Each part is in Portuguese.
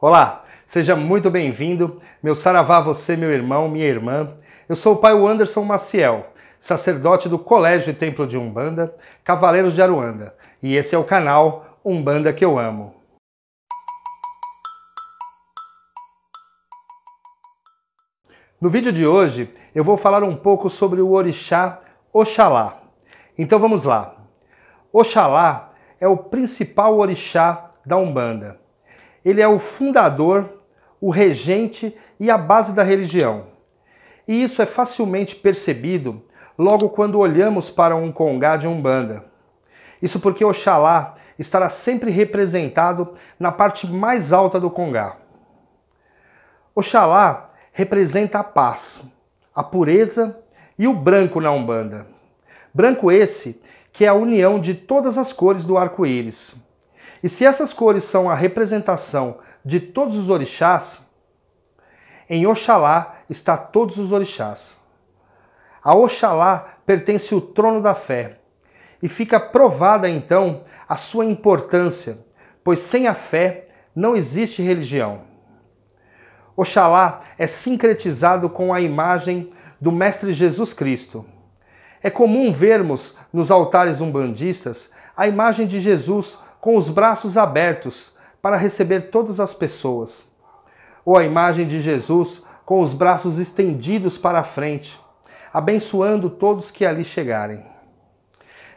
Olá, seja muito bem-vindo. Meu saravá, você, meu irmão, minha irmã. Eu sou o pai Anderson Maciel, sacerdote do Colégio e Templo de Umbanda, Cavaleiros de Aruanda, e esse é o canal Umbanda que eu amo. No vídeo de hoje, eu vou falar um pouco sobre o orixá Oxalá. Então vamos lá. Oxalá é o principal orixá da Umbanda. Ele é o fundador, o regente e a base da religião. E isso é facilmente percebido logo quando olhamos para um congá de Umbanda. Isso porque Oxalá estará sempre representado na parte mais alta do congá. Oxalá representa a paz, a pureza e o branco na Umbanda. Branco esse que é a união de todas as cores do arco-íris. E se essas cores são a representação de todos os orixás, em Oxalá está todos os orixás. A Oxalá pertence o trono da fé e fica provada então a sua importância, pois sem a fé não existe religião. Oxalá é sincretizado com a imagem do Mestre Jesus Cristo. É comum vermos nos altares umbandistas a imagem de Jesus com os braços abertos para receber todas as pessoas, ou a imagem de Jesus com os braços estendidos para a frente, abençoando todos que ali chegarem.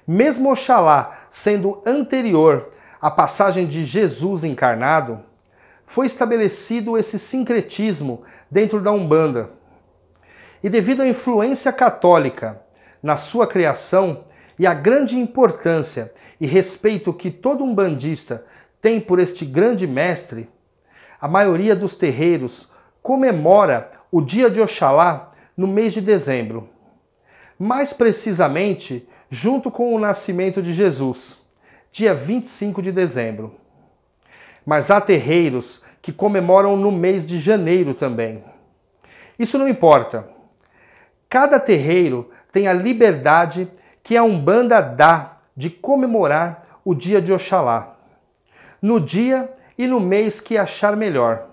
Mesmo Oxalá sendo anterior à passagem de Jesus encarnado, foi estabelecido esse sincretismo dentro da Umbanda. E devido à influência católica na sua criação e à grande importância e respeito que todo umbandista tem por este grande mestre, a maioria dos terreiros comemora o dia de Oxalá no mês de dezembro. Mais precisamente, junto com o nascimento de Jesus, dia 25 de dezembro mas há terreiros que comemoram no mês de janeiro também. Isso não importa. Cada terreiro tem a liberdade que a Umbanda dá de comemorar o dia de Oxalá, no dia e no mês que achar melhor.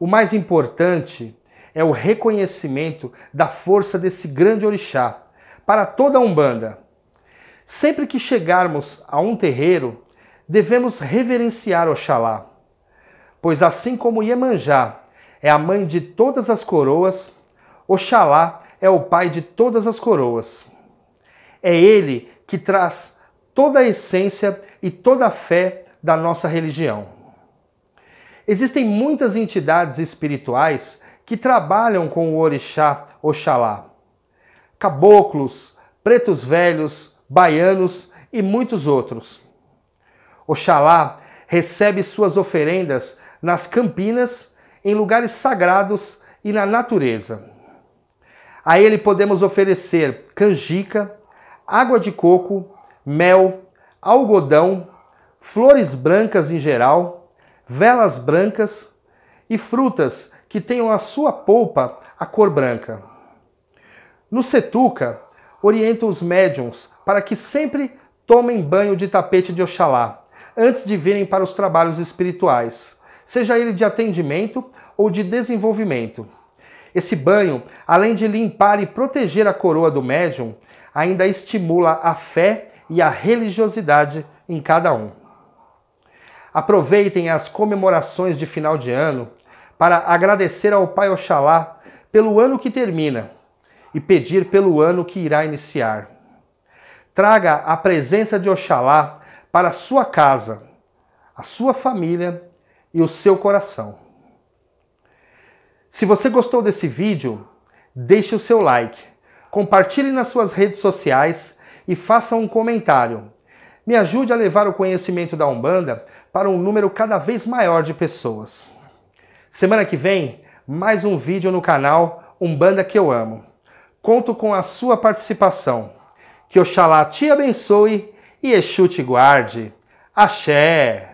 O mais importante é o reconhecimento da força desse grande orixá para toda a Umbanda. Sempre que chegarmos a um terreiro, devemos reverenciar Oxalá, pois assim como Iemanjá é a mãe de todas as coroas, Oxalá é o pai de todas as coroas. É ele que traz toda a essência e toda a fé da nossa religião. Existem muitas entidades espirituais que trabalham com o orixá Oxalá. Caboclos, pretos velhos, baianos e muitos outros. Oxalá recebe suas oferendas nas campinas, em lugares sagrados e na natureza. A ele podemos oferecer canjica, água de coco, mel, algodão, flores brancas em geral, velas brancas e frutas que tenham a sua polpa a cor branca. No Setuca, orienta os médiums para que sempre tomem banho de tapete de Oxalá antes de virem para os trabalhos espirituais, seja ele de atendimento ou de desenvolvimento. Esse banho, além de limpar e proteger a coroa do médium, ainda estimula a fé e a religiosidade em cada um. Aproveitem as comemorações de final de ano para agradecer ao Pai Oxalá pelo ano que termina e pedir pelo ano que irá iniciar. Traga a presença de Oxalá para a sua casa, a sua família e o seu coração. Se você gostou desse vídeo, deixe o seu like, compartilhe nas suas redes sociais e faça um comentário. Me ajude a levar o conhecimento da Umbanda para um número cada vez maior de pessoas. Semana que vem, mais um vídeo no canal Umbanda que eu amo. Conto com a sua participação. Que Oxalá te abençoe e Exu te guarde. Axé!